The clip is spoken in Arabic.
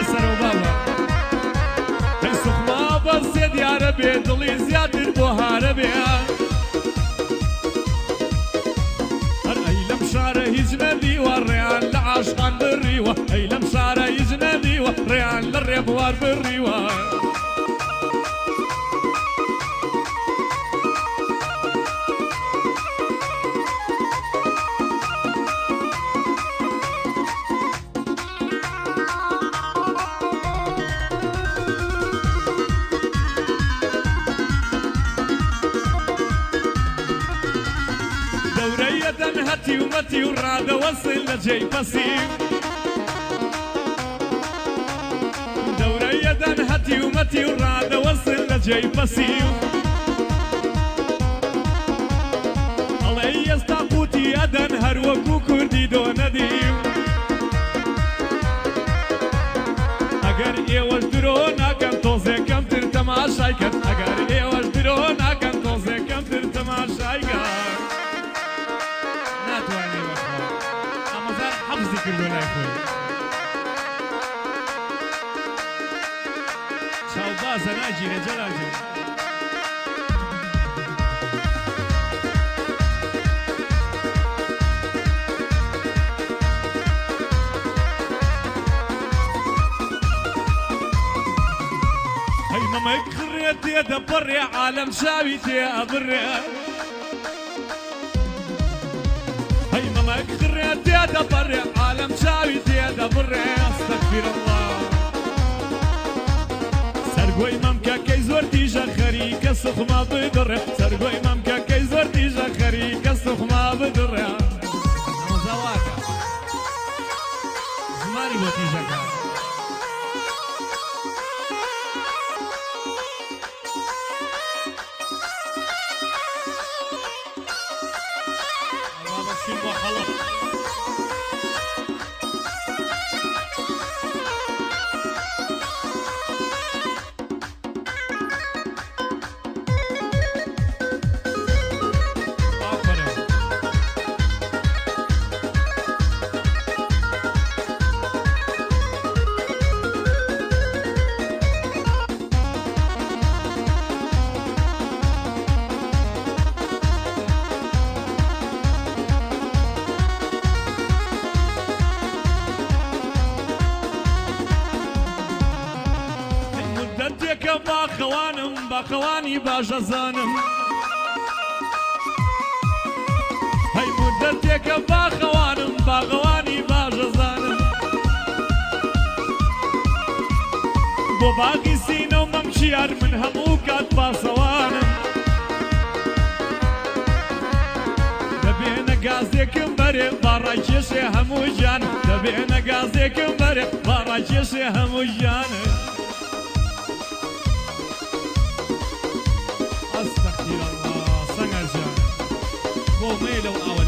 بەسەرەوە بابە هەی سوخما بەرسێ دیارە بێ دڵی زیاتر بۆ هارە بێ هەر ئەی لەم شارە هیچ نەبیوە ڕێیان لە عاشقان بڕیوە ئەی لەم شارە هیچ نەبیوە ڕێیان لە ڕێبوار بڕیوە دەورەیە دەنهەتی ومەتی و ڕادەوەسن لە جێی پەسیم دەورەیە دەنهەتی ومەتی و ڕادەوەسن لە جێی پەسیم ئەڵێ ئێستا قوتی ئەدەن هەروەکو کوردی دۆ نەدیم ئەگەر ئێوەش درۆ ناکەم تۆزێکەم تر تەماشای کرد ئەگەر حەفزی کردو لای خۆی چاوبازە ناگیرە جەلاجێ هەی مەمەک خڕێ تێدە پەڕێ عالەم چاوی تێ ئەبڕێ چاوی تێدە بڕێ ئەستەغفیر الله. سەرگۆی مەمکەکەی زۆر دیژە خەریکە سوخما بدڕێ سەرگۆی مەمکەکەی زۆر دیژە مدەتێکە باخەوانم باخەوانی باشەزانم هەی مدەتێکە باخەوانم باغەوانی باشەزانم بۆ باقی سینە و مەمچیار من هەموو کات پاسەوانم. دەبێنە گازێکم بەرێ باڕاکێشێ هەموو ژیان دەبێنە گازێکم بەرێ باڕاکێشێ هەموو ژیانە 我没有啊。